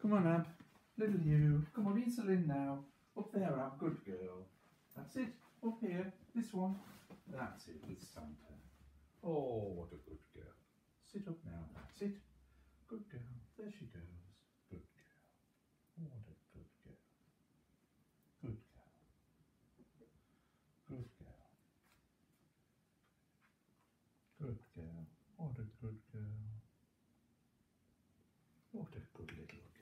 Come on, Ab. Little you. Come on, insulin now. Up there, Ab. Good girl. That's it. Up here. This one. That's it. It's Santa. Oh, what a good girl. Sit up now. That's it. Good girl. There she goes. Good girl. What a good girl. Good girl. Good girl. Good girl. What a good girl. What a good little girl.